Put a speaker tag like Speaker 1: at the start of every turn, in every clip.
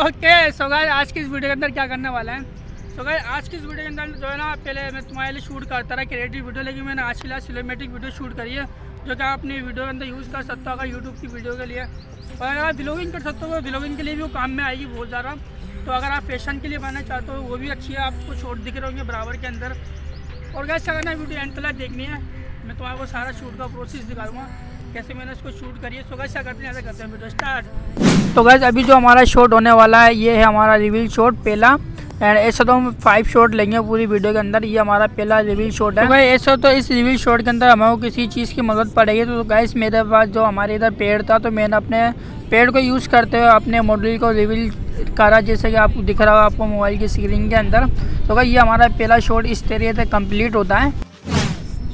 Speaker 1: Okay so guys आज की इस वीडियो के अंदर क्या करने वाला है? सो गाइस आज की इस वीडियो के अंदर जो है ना, पहले मैं तुम्हारे लिए शूट करता रहा क्रिएटिव वीडियो लेकिन मैंने, आज के लिए सिनेमेटिक वीडियो शूट करी है, जो कि आप अपनी वीडियो के अंदर यूज़ कर सकते हो अगर यूट्यूब की वीडियो के लिए। और अगर आप ब्लॉगिंग कर सकते हो ब्लॉगिंग के लिए भी वो काम में आएगी बहुत ज़्यादा। तो अगर आप फ़ैशन के लिए बनाना चाहते हो, वो भी अच्छी है, आपको शॉर्ट दिख रहे होंगे बराबर के अंदर। और गैस अगर ना वीडियो एंड तक देखनी है। मैं तुम्हारे को सारा शूट का प्रोसेस दिखाऊँगा। कैसे मैंने इसको शूट करी है? सो करते हैं? करते हैं वीडियो स्टार्ट तो गैस अभी जो हमारा शॉट होने वाला है, ये है हमारा रिवील शॉट पहला. एंड ऐसा तो हम फाइव शॉट लेंगे पूरी वीडियो के अंदर. ये हमारा पहला रिवील शॉट है. तो भाई, ऐसा तो इस रिवील शॉट के अंदर हमें किसी चीज़ की मदद पड़ेगी. तो गैस मेरे पास जो हमारे इधर पेड़ था तो मैंने अपने पेड़ को यूज़ करते हुए अपने मॉडल को रिवील करा, जैसे कि आपको दिख रहा हो आपको मोबाइल की स्क्रीन के अंदर. तो भाई, ये हमारा पहला शॉट इस तरीके से कंप्लीट होता है.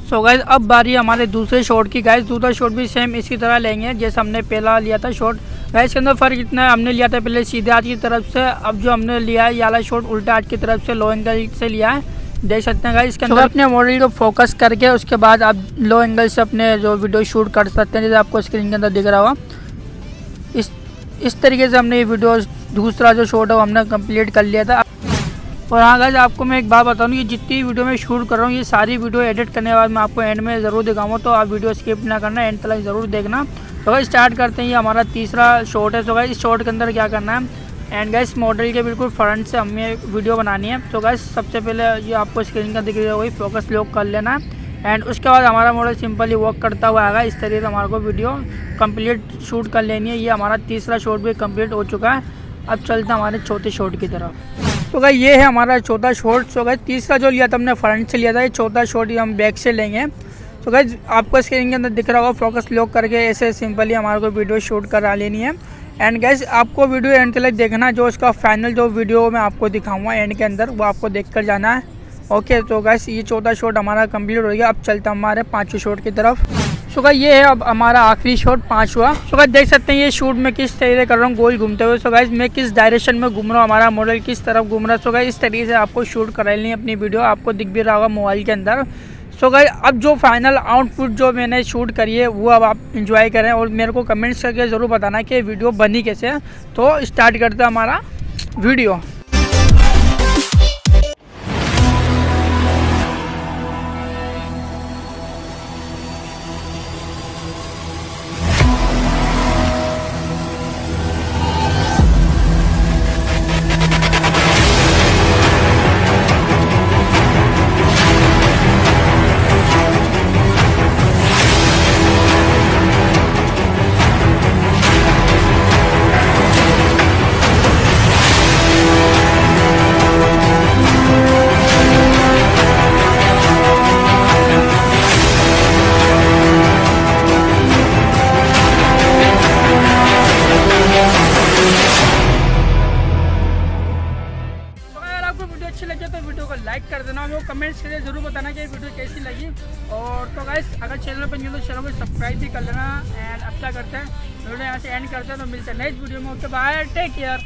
Speaker 1: सो गैस अब बारी हमारे दूसरे शॉट की। गैस दूसरा शॉट भी सेम इसी तरह लेंगे जैसे हमने पहला लिया था शॉट गैस के अंदर फ़र्क इतना है हमने लिया था पहले सीधे हाथ की तरफ़ से अब जो हमने लिया है याला शॉट उल्टा हाथ की तरफ़ से लो एंगल से लिया है। देख सकते हैं गाइस इसके अंदर अपने मॉडल को फोकस करके उसके बाद आप लो एंगल से अपने जो वीडियो शूट कर सकते हैं जैसे आपको स्क्रीन के अंदर दिख रहा होगा। इस इस तरीके से हमने ये वीडियो दूसरा जो शॉट है वो हमने कंप्लीट कर लिया था। और हाँ गाइज़ आपको मैं एक बात बताऊँ, ये जितनी वीडियो मैं शूट कर रहा हूँ, ये सारी वीडियो एडिट करने के बाद मैं आपको एंड में ज़रूर दिखाऊँगा तो आप वीडियो स्किप ना करना एंड तक ज़रूर देखना। तो भाई स्टार्ट करते हैं ये हमारा तीसरा शॉट है। तो भाई इस शॉट के अंदर क्या करना है? एंड गैस मॉडल के बिल्कुल फ्रंट से हमें वीडियो बनानी है। तो गैस सबसे पहले ये आपको स्क्रीन का दिख रहा है फोकस लॉक कर लेना। एंड उसके बाद हमारा मॉडल सिंपली वर्क करता हुआ आएगा। इस तरीके से हमारे को वीडियो कंप्लीट शूट कर लेनी है। ये हमारा तीसरा शॉट भी कंप्लीट हो चुका है। अब चलते हैं हमारे चौथे शॉट की तरफ़। तो भाई ये है हमारा चौथा शॉट तो भाई तीसरा जो लिया था हमने फ्रंट से लिया था, ये चौथा शॉर्ट शॉट हम बैक से लेंगे। तो भाई आपको स्क्रीन के अंदर दिख रहा होगा फोकस लॉक करके ऐसे सिंपली हमारे को वीडियो शूट करा लेनी है। एंड गैस आपको वीडियो एंड तक देखना, जो उसका फाइनल जो वीडियो मैं आपको दिखाऊँगा एंड के अंदर, वो आपको देख कर जाना है। ओके तो गैस ये चौथा शॉट हमारा कंप्लीट हो गया। अब चलता हमारे पाँचवें शॉट की तरफ़। सो गाइस ये है, अब हमारा आखिरी शॉट पाँचवा सो गाइस देख सकते हैं ये शूट में किस तरीके से कर रहा हूँ, गोल घूमते हुए। सो गाइस मैं किस डायरेक्शन में घूम रहा हूँ, हमारा मॉडल किस तरफ़ घूम रहा है। सो गाइस इस तरीके से आपको शूट करा लेनी अपनी वीडियो आपको दिख भी रहा होगा मोबाइल के अंदर। सो गाइस अब जो फाइनल आउटपुट जो मैंने शूट करी है, वो अब आप इंजॉय करें और मेरे को कमेंट्स करके ज़रूर बताना कि वीडियो बनी कैसे तो स्टार्ट करते हैं हमारा वीडियो अच्छी लगे तो वीडियो को लाइक कर देना और कमेंट्स के लिए ज़रूर बताना कि वीडियो कैसी लगी। और तो गाइस अगर चैनल पर न्यू तो चैनल को सब्सक्राइब भी कर लेना। एंड अच्छा करते हैं? वीडियो यहाँ से एंड करते हैं तो मिलते हैं नेक्स्ट वीडियो में। Okay bye take care